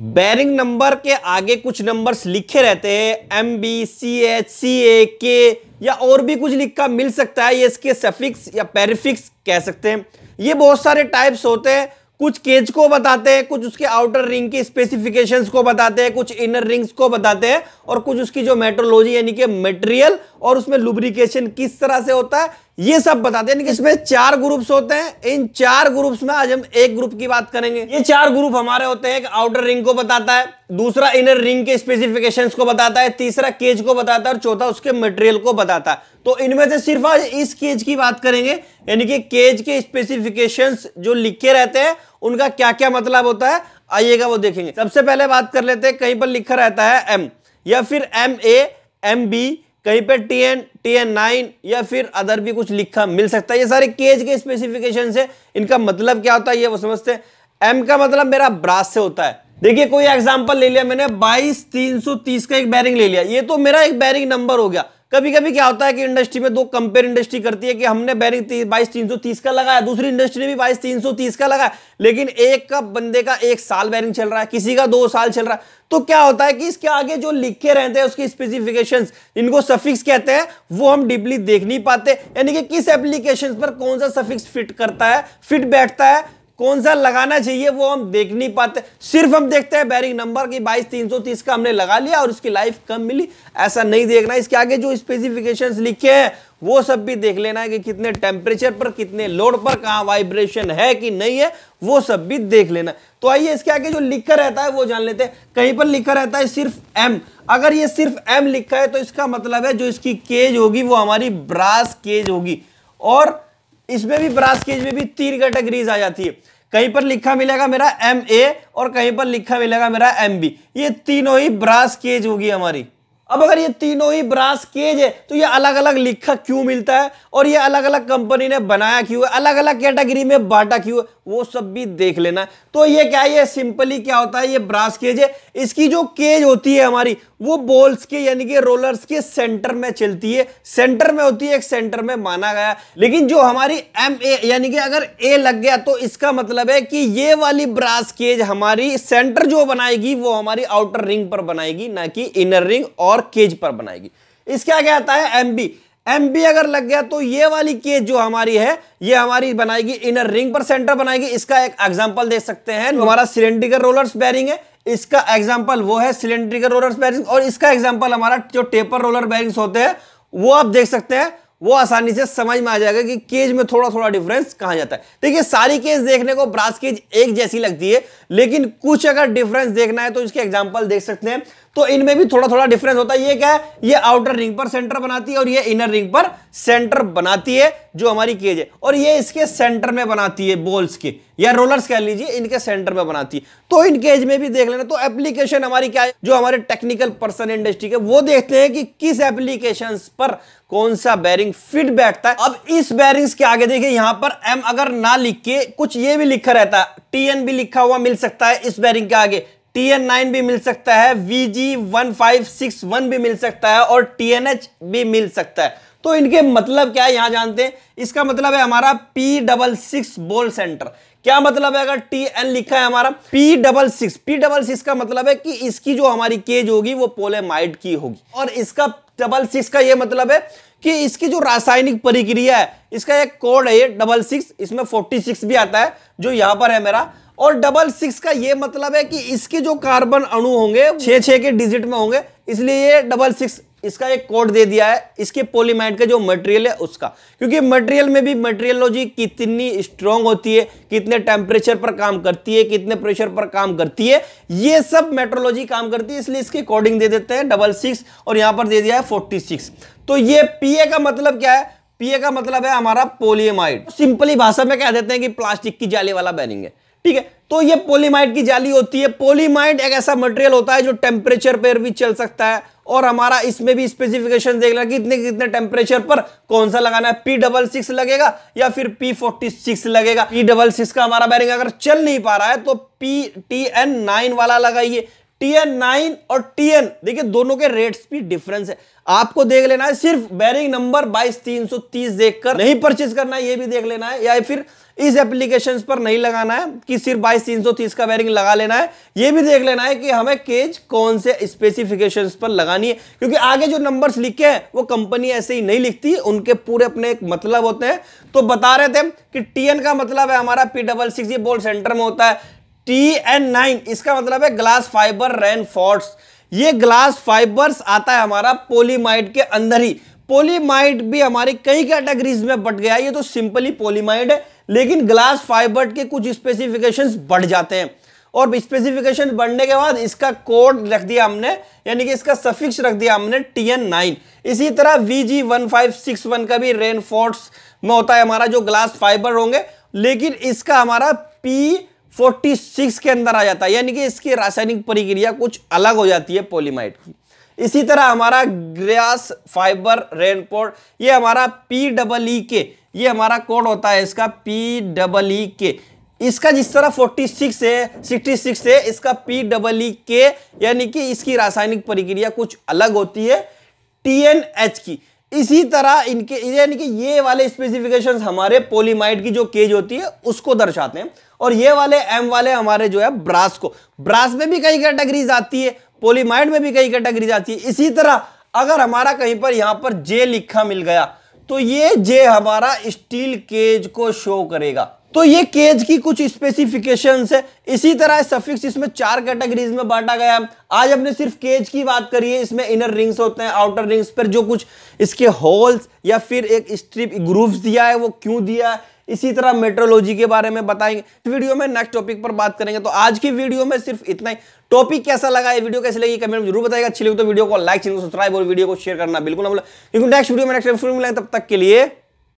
Bearing number के आगे कुछ नंबर्स लिखे रहते हैं M B C H C A के या और भी कुछ लिखा मिल सकता है, ये इसके सफिक्स या पेरिफिक्स कह सकते हैं। ये बहुत सारे टाइप्स होते हैं, कुछ केज को बताते हैं, कुछ उसके आउटर रिंग के स्पेसिफिकेशंस को बताते हैं, कुछ इनर रिंग्स को बताते हैं, और कुछ उसकी जो मेट्रोलॉजी यानी कि मटेरियल और उसमें लुब्रिकेशन किस तरह से होता है ये सब बताते हैं इसमें चार ग्रुप्स होते हैं। इन चार ग्रुप्स में आज हम एक ग्रुप की बात करेंगे। ये चार ग्रुप हमारे होते हैं, एक आउटर रिंग को बताता है, दूसरा इनर रिंग के स्पेसिफिकेशंस को बताता है, तीसरा केज को बताता है, और चौथा उसके मटेरियल को बताता है। तो इनमें से सिर्फ़ आज इस केज की बात करेंगे, यानी कि केज के स्पेसिफिकेशंस जो लिखे रहते हैं, उनका क्या क्या मतलब होता है, आइएगा वो देखेंगे। सबसे पहले बात कर लेते हैं, कहीं पर लिखा रहता है एम या फिर एम ए एम बी कहीं पे T N T N nine या फिर अदर भी कुछ लिखा मिल सकता है। ये सारे केज के स्पेसिफिकेशन से इनका मतलब क्या होता है ये वो समझते हैं। एम का मतलब मेरा ब्रास से होता है। देखिए, कोई एग्जांपल ले लिया मैंने। बाईस तीन सौ तीस का एक बैरिंग ले लिया। ये तो मेरा एक बैरिंग नंबर हो गया। कभी कभी क्या होता है कि इंडस्ट्री में दो कंपेयर इंडस्ट्री करती है कि हमने बैरिंग बाईस तीन सौ तीस का लगाया, दूसरी इंडस्ट्री ने भी बाईस तीन सौ तीस का लगाया, लेकिन एक का बंदे का एक साल बैरिंग चल रहा है, किसी का दो साल चल रहा है। तो क्या होता है कि इसके आगे जो लिखे रहते हैं, उसकी स्पेसिफिकेशन इनको सफिक्स कहते हैं, वो हम डीपली देख नहीं पाते। यानी कि किस एप्लीकेशन पर कौन सा सफिक्स फिट करता है फिट बैठता है कौन सा लगाना चाहिए वो हम देख नहीं पाते। सिर्फ़ हम देखते हैं बैरिंग नंबर की बाईस, तीन सौ तीस का हमने लगा लिया और उसकी लाइफ कम मिली। ऐसा नहीं देखना। इसके आगे जो स्पेसिफिकेशंस लिखे हैं, वो सब भी देख लेना है कि कितने टेम्परेचर पर, कितने लोड पर, कहा वाइब्रेशन है कि नहीं है, वो सब भी देख लेना। तो आइए इसके आगे जो लिखा रहता है, वो जान लेते हैं। कहीं पर लिखा रहता है सिर्फ़ एम अगर ये सिर्फ़ एम लिखा है तो इसका मतलब है जो इसकी केज होगी, वो हमारी ब्रास केज होगी। और इसमें भी ब्रास केज में भी तीन कैटेगरीज आ जाती है। कहीं पर लिखा मिलेगा मेरा एम ए और कहीं पर लिखा मिलेगा मेरा एम बी ये तीनों ही ब्रास केज होगी हमारी। अब अगर ये तीनों ही ब्रास केज है तो ये अलग अलग लिखा क्यों मिलता है? और ये अलग अलग कंपनी ने बनाया क्यों है? अलग अलग कैटेगरी में बांटा क्यों है? वो सब भी देख लेना। तो ये क्या है? ये सिंपली क्या होता है? ये ब्रास केज है इसकी जो केज होती है हमारी, वो बॉल्स के, यानी कि रोलर्स के सेंटर में चलती है। सेंटर में होती है, एक सेंटर में माना गया। लेकिन जो हमारी एम ए, यानी कि अगर ए लग गया तो इसका मतलब है कि ये वाली ब्रास केज हमारी सेंटर जो बनाएगी, वो हमारी आउटर रिंग पर बनाएगी, ना कि इनर रिंग और केज पर बनाएगी। इसके आगे आता है? एम बी एम बी अगर लग गया तो ये वाली केज जो हमारी है ये हमारी बनाएगी इनर रिंग पर सेंटर बनाएगी। इसका एक एग्जांपल दे सकते हैं। हमारा सिलेंड्रिकल रोलर्स बैरिंग है। इसका एग्ज़ाम्पल वो है सिलेंड्रिकल रोलर्स बैरिंग और इसका एग्ज़ाम्पल हमारा जो टेपर रोलर बैरिंग्स होते हैं वो आप देख सकते हैं। वो आसानी से समझ में आ जाएगा कि केज में थोड़ा थोड़ा डिफरेंस कहा जाता है। देखिए, सारी केज देखने को ब्रास केज एक जैसी लगती है, लेकिन कुछ अगर डिफरेंस देखना है तो इसके एग्ज़ाम्पल देख सकते हैं। तो इनमें भी थोड़ा थोड़ा डिफरेंस होता है। ये क्या है? ये आउटर रिंग पर सेंटर बनाती है और ये इनर रिंग पर सेंटर बनाती है, जो हमारी केज है। और ये इसके सेंटर में बनाती है बॉल्स के, या रोलर्स कह लीजिए, इनके सेंटर में बनाती है। तो इन केज में भी देख लेना तो एप्लीकेशन हमारी क्या है? जो हमारे टेक्निकल पर्सन इंडस्ट्री के, वो देखते हैं कि किस एप्लीकेशन पर कौन सा बैरिंग फिट बैठता है। अब इस बैरिंग्स के आगे देखिए, यहाँ पर एम अगर ना लिख के, कुछ ये भी लिखा रहता है टीएन भी लिखा हुआ मिल सकता है इस बैरिंग के आगे। टी एन नाइन भी मिल सकता है V G one five six one भी मिल सकता है, और टी एन एच भी मिल सकता है। तो इनके मतलब क्या है, यहाँ जानते हैं। इसका मतलब है हमारा पी डबल सिक्स बोल सेंटर क्या मतलब है अगर टी एन लिखा है हमारा? P double six P double six का मतलब है कि इसकी जो हमारी केज होगी, वो पोलेमाइड की होगी। और इसका डबल सिक्स का ये मतलब है कि इसकी जो रासायनिक प्रक्रिया है, इसका एक कोड है ये डबल सिक्स इसमें फोर्टी सिक्स भी आता है, जो यहाँ पर है मेरा। और डबल सिक्स का ये मतलब है कि इसके जो कार्बन अणु होंगे छह छह के डिजिट में होंगे, इसलिए ये डबल सिक्स इसका एक कोड दे दिया है, इसके पोलीमाइड का जो मटेरियल है उसका। क्योंकि मटेरियल में भी मटेरियलॉजी कितनी स्ट्रांग होती है, कितने टेम्परेचर पर काम करती है, कितने प्रेशर पर काम करती है, ये सब मेट्रोलॉजी काम करती है, इसलिए इसके कोडिंग दे देते हैं डबल सिक्स और यहाँ पर दे दिया है फोर्टी सिक्स तो ये पीए का मतलब क्या है? पीए का मतलब है हमारा पोलियमाइड सिंपली भाषा में कह देते हैं कि प्लास्टिक की जाली वाला बैनिंग है, ठीक है? तो ये पोलीमाइड की जाली होती है। पोलीमाइड एक ऐसा मटेरियल होता है जो टेम्परेचर पर भी चल सकता है और हमारा इसमें भी स्पेसिफिकेशन देख लेना कितने कितने टेम्परेचर पर कौन सा लगाना है। पी डबल सिक्स लगेगा या फिर पी फोर्टी सिक्स लगेगा। पी डबल सिक्स का हमारा बैरिंग अगर चल नहीं पा रहा है तो पी टी एन नाइन वाला लगाइए। टीएन नाइन और टीएन देखिए दोनों के रेट्स भी डिफरेंस है। आपको देख लेना है, सिर्फ़ बैरिंग नंबर बाईस, तीन सौ तीस देखकर नहीं परचेज करना है, ये भी देख लेना है। या फिर इस एप्लीकेशन पर नहीं लगाना है कि सिर्फ़ बाईस, तीन सौ तीस का बैरिंग लगा लेना है, ये भी देख लेना है कि हमें केज कौन से स्पेसिफिकेशन पर लगानी है। क्योंकि आगे जो नंबर्स लिखे हैं, वो कंपनी ऐसे ही नहीं लिखती, उनके पूरे अपने एक मतलब होते हैं। तो बता रहे थे कि टीएन का मतलब है हमारा पी डबल सिक्स ये बोल सेंटर में होता है। टी एन नाइन इसका मतलब है ग्लास फाइबर रेन ये ग्लास फाइबर्स आता है हमारा पोलीमाइड के अंदर ही। पोलीमाइड भी हमारी कई कैटेगरीज में बट गया ये तो सिंपली पोलीमाइड है, लेकिन ग्लास फाइबर के कुछ स्पेसिफिकेशंस बढ़ जाते हैं। और स्पेसिफिकेशन बढ़ने के बाद इसका कोड रख दिया हमने, यानी कि इसका सफिक्स रख दिया हमने टी एन नाइन इसी तरह V G one five six one का भी रेन में होता है हमारा जो ग्लास फाइबर होंगे, लेकिन इसका हमारा पी फोर्टी सिक्स के अंदर आ जाता है, यानी कि इसकी रासायनिक प्रक्रिया कुछ अलग हो जाती है पोलीमाइट की। इसी तरह हमारा ग्रास फाइबर रेनपोर्ट ये हमारा पी डबल ई के ये हमारा कोड होता है इसका पी डबल ई के इसका जिस तरह 46 है 66 है, इसका पी डबल ई के यानी कि इसकी रासायनिक प्रक्रिया कुछ अलग होती है टी एन एच की। इसी तरह इनके, यानी कि ये वाले स्पेसिफिकेशंस हमारे पोलीमाइड की जो केज होती है, उसको दर्शाते हैं। और ये वाले एम वाले हमारे जो है ब्रास को। ब्रास में भी कई कैटेगरीज आती है पोलीमाइड में भी कई कैटेगरीज आती है। इसी तरह अगर हमारा कहीं पर यहाँ पर जे लिखा मिल गया तो ये जे हमारा स्टील केज को शो करेगा। तो ये केज की कुछ स्पेसिफिकेशन है। इसी तरह सफिक्स इसमें चार कैटेगरीज में बांटा गया है। आज हमने सिर्फ़ केज की बात करी है। इसमें इनर रिंग्स होते हैं आउटर रिंग्स पर जो कुछ इसके होल्स या फिर एक स्ट्रिप ग्रूव्स दिया है, वो क्यों दिया है? इसी तरह मेट्रोलॉजी के बारे में बताएँगे। वीडियो में नेक्स्ट टॉपिक पर बात करेंगे तो आज की वीडियो में सिर्फ़ इतना ही। टॉपिक कैसा लगा, ये वीडियो कैसे लगी कमेंट में ज़रूर बताएगा। अच्छी लगी तो वीडियो को लाइक चैनल सब्सक्राइब और वीडियो को शेयर करना बिल्कुल ना क्योंकि नेक्स्ट वीडियो में नेक्स्ट मिलेंगे, तब तक के लिए